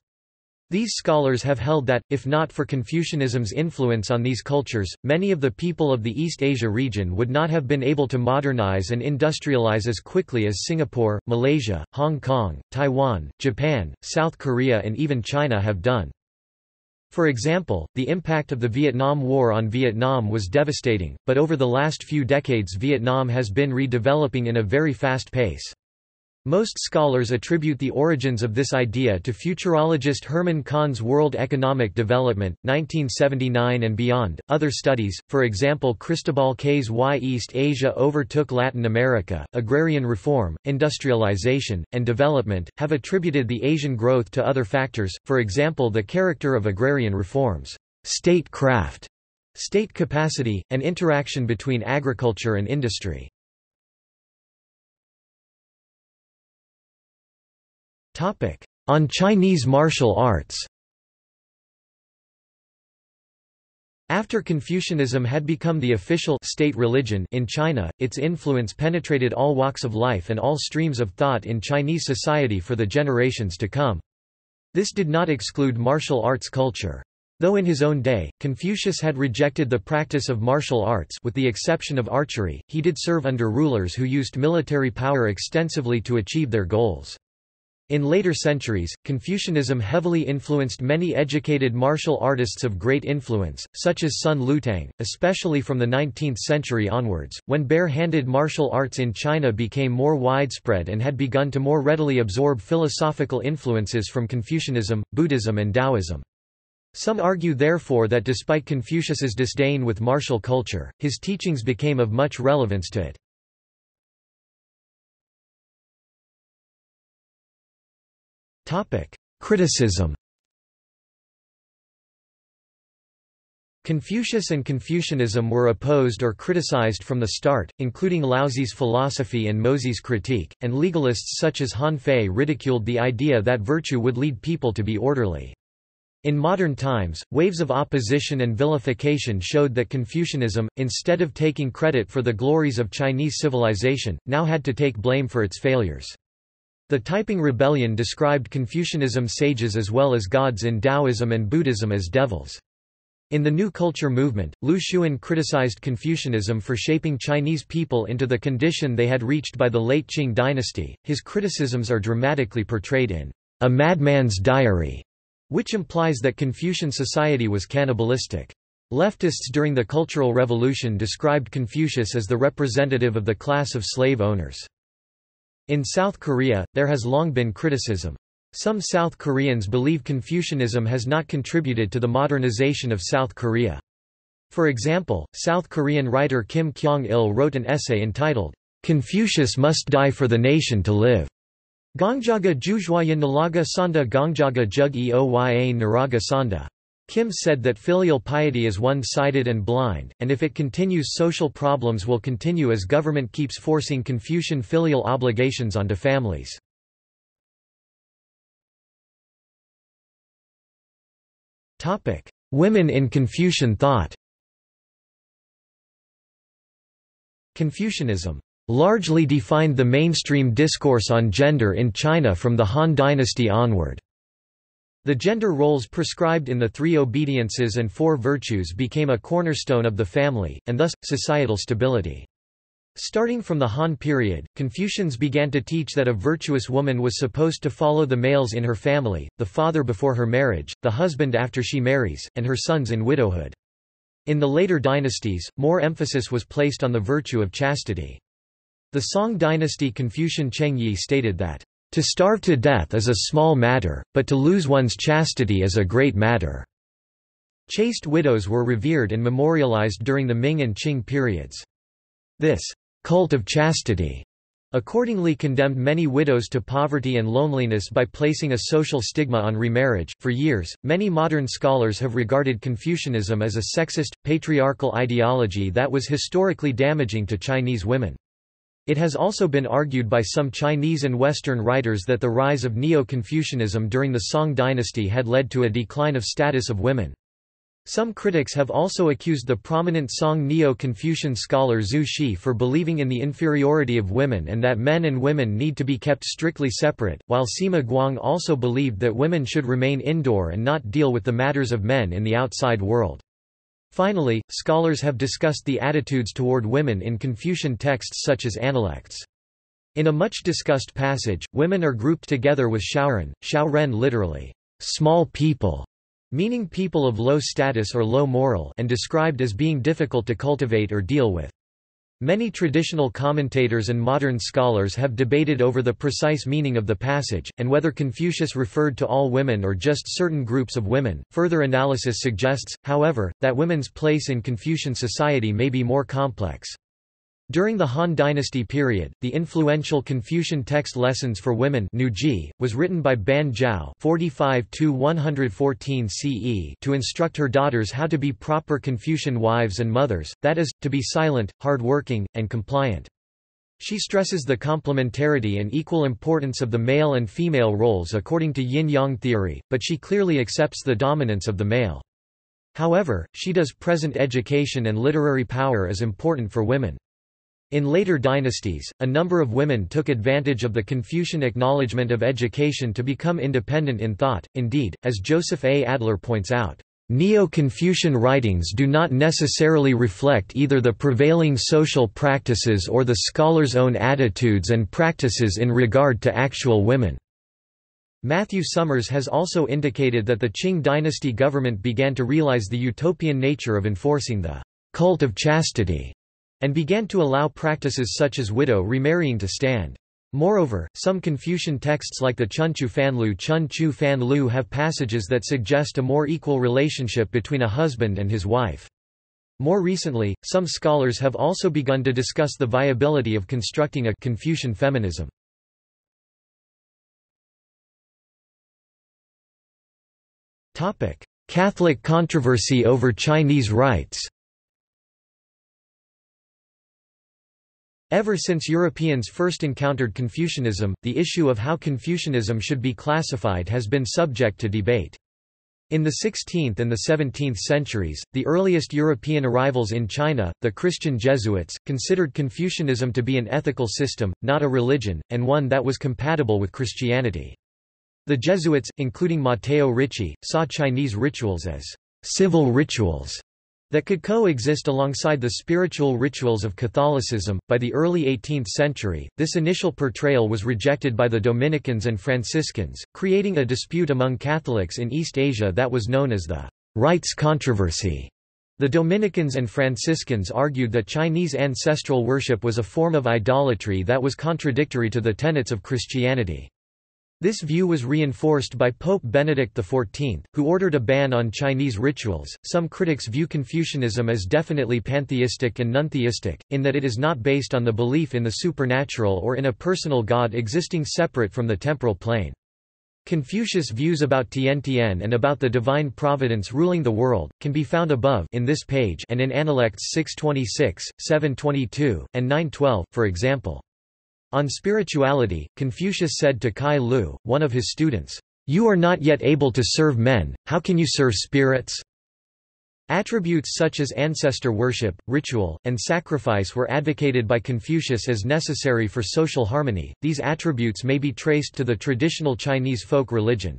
These scholars have held that, if not for Confucianism's influence on these cultures, many of the people of the East Asia region would not have been able to modernize and industrialize as quickly as Singapore, Malaysia, Hong Kong, Taiwan, Japan, South Korea and even China have done. For example, the impact of the Vietnam War on Vietnam was devastating, but over the last few decades Vietnam has been redeveloping in a very fast pace. Most scholars attribute the origins of this idea to futurologist Herman Kahn's World Economic Development, 1979 and beyond. Other studies, for example Cristobal Kay's Why East Asia Overtook Latin America, Agrarian Reform, Industrialization, and Development, have attributed the Asian growth to other factors, for example the character of agrarian reforms, statecraft, state capacity, and interaction between agriculture and industry. On Chinese martial arts After Confucianism had become the official state religion in China, its influence penetrated all walks of life and all streams of thought in Chinese society for the generations to come. This did not exclude martial arts culture. Though in his own day, Confucius had rejected the practice of martial arts with the exception of archery, he did serve under rulers who used military power extensively to achieve their goals. In later centuries, Confucianism heavily influenced many educated martial artists of great influence, such as Sun Lutang, especially from the 19th century onwards, when bare-handed martial arts in China became more widespread and had begun to more readily absorb philosophical influences from Confucianism, Buddhism and Taoism. Some argue therefore that despite Confucius's disdain with martial culture, his teachings became of much relevance to it. Criticism Confucius and Confucianism were opposed or criticized from the start, including Laozi's philosophy and Mozi's critique, and legalists such as Han Fei ridiculed the idea that virtue would lead people to be orderly. In modern times, waves of opposition and vilification showed that Confucianism, instead of taking credit for the glories of Chinese civilization, now had to take blame for its failures. The Taiping Rebellion described Confucianism sages as well as gods in Taoism and Buddhism as devils. In the New Culture movement, Lu Xun criticized Confucianism for shaping Chinese people into the condition they had reached by the late Qing dynasty. His criticisms are dramatically portrayed in A Madman's Diary, which implies that Confucian society was cannibalistic. Leftists during the Cultural Revolution described Confucius as the representative of the class of slave owners. In South Korea, there has long been criticism. Some South Koreans believe Confucianism has not contributed to the modernization of South Korea. For example, South Korean writer Kim Kyong-il wrote an essay entitled, "'Confucius Must Die for the Nation to Live' Gongjaga Jujhuayan Nalaga Sanda Gongjaga Jug Eoya Naraga Sanda. Kim said that filial piety is one-sided and blind, and if it continues social problems will continue as government keeps forcing Confucian filial obligations onto families. Women in Confucian thought Confucianism largely defined the mainstream discourse on gender in China from the Han Dynasty onward. The gender roles prescribed in the three obediences and four virtues became a cornerstone of the family, and thus, societal stability. Starting from the Han period, Confucians began to teach that a virtuous woman was supposed to follow the males in her family, the father before her marriage, the husband after she marries, and her sons in widowhood. In the later dynasties, more emphasis was placed on the virtue of chastity. The Song dynasty Confucian Cheng Yi stated that, to starve to death is a small matter, but to lose one's chastity is a great matter." Chaste widows were revered and memorialized during the Ming and Qing periods. This cult of chastity accordingly condemned many widows to poverty and loneliness by placing a social stigma on remarriage. For years, many modern scholars have regarded Confucianism as a sexist, patriarchal ideology that was historically damaging to Chinese women. It has also been argued by some Chinese and Western writers that the rise of Neo-Confucianism during the Song dynasty had led to a decline of status of women. Some critics have also accused the prominent Song Neo-Confucian scholar Zhu Xi for believing in the inferiority of women and that men and women need to be kept strictly separate, while Sima Guang also believed that women should remain indoor and not deal with the matters of men in the outside world. Finally, scholars have discussed the attitudes toward women in Confucian texts such as Analects. In a much discussed passage, women are grouped together with Xiaoren, Xiaoren literally, small people, meaning people of low status or low moral and described as being difficult to cultivate or deal with. Many traditional commentators and modern scholars have debated over the precise meaning of the passage, and whether Confucius referred to all women or just certain groups of women. Further analysis suggests, however, that women's place in Confucian society may be more complex. During the Han Dynasty period, the influential Confucian text Lessons for Women was written by Ban Zhao 45 CE to instruct her daughters how to be proper Confucian wives and mothers, that is, to be silent, hard-working, and compliant. She stresses the complementarity and equal importance of the male and female roles according to yin-yang theory, but she clearly accepts the dominance of the male. However, she does present education and literary power as important for women. In later dynasties, a number of women took advantage of the Confucian acknowledgement of education to become independent in thought, indeed, as Joseph A. Adler points out. Neo-Confucian writings do not necessarily reflect either the prevailing social practices or the scholar's own attitudes and practices in regard to actual women. Matthew Summers has also indicated that the Qing dynasty government began to realize the utopian nature of enforcing the cult of chastity, and began to allow practices such as widow remarrying to stand. Moreover, some Confucian texts like the Chunqiu Fanlu Chun Chu Fan Lu have passages that suggest a more equal relationship between a husband and his wife. More recently, some scholars have also begun to discuss the viability of constructing a Confucian feminism. Catholic controversy over Chinese rites Ever since Europeans first encountered Confucianism, the issue of how Confucianism should be classified has been subject to debate. In the 16th and the 17th centuries, the earliest European arrivals in China, the Christian Jesuits, considered Confucianism to be an ethical system, not a religion, and one that was compatible with Christianity. The Jesuits, including Matteo Ricci, saw Chinese rituals as civil rituals that could coexist alongside the spiritual rituals of Catholicism. By the early 18th century, this initial portrayal was rejected by the Dominicans and Franciscans, creating a dispute among Catholics in East Asia that was known as the rites controversy. The Dominicans and Franciscans argued that Chinese ancestral worship was a form of idolatry that was contradictory to the tenets of Christianity. This view was reinforced by Pope Benedict XIV, who ordered a ban on Chinese rituals. Some critics view Confucianism as definitely pantheistic and nontheistic, in that it is not based on the belief in the supernatural or in a personal god existing separate from the temporal plane. Confucius' views about Tian Tian and about the divine providence ruling the world, can be found above in this page and in Analects 626, 722, and 912, for example. On spirituality, Confucius said to Kai Lu, one of his students, "'You are not yet able to serve men, how can you serve spirits?' Attributes such as ancestor worship, ritual, and sacrifice were advocated by Confucius as necessary for social harmony. These attributes may be traced to the traditional Chinese folk religion.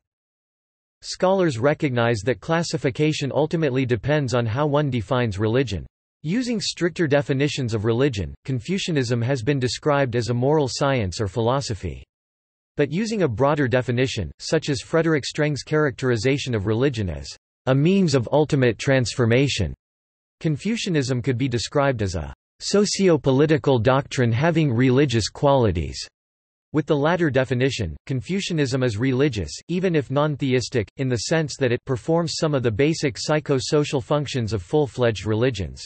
Scholars recognize that classification ultimately depends on how one defines religion. Using stricter definitions of religion, Confucianism has been described as a moral science or philosophy. But using a broader definition, such as Frederick Streng's characterization of religion as a means of ultimate transformation, Confucianism could be described as a socio-political doctrine having religious qualities. With the latter definition, Confucianism is religious, even if non-theistic, in the sense that it performs some of the basic psycho-social functions of full-fledged religions.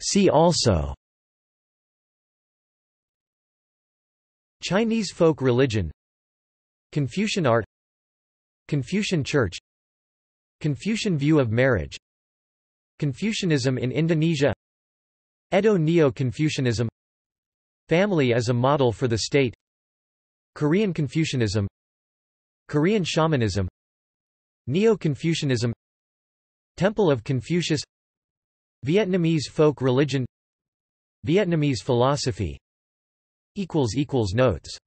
See also. Chinese folk religion. Confucian art. Confucian Church. Confucian view of marriage. Confucianism in Indonesia. Edo Neo-Confucianism. Family as a model for the state. Korean Confucianism. Korean shamanism. Neo-Confucianism. Temple of Confucius Vietnamese folk religion Vietnamese philosophy Notes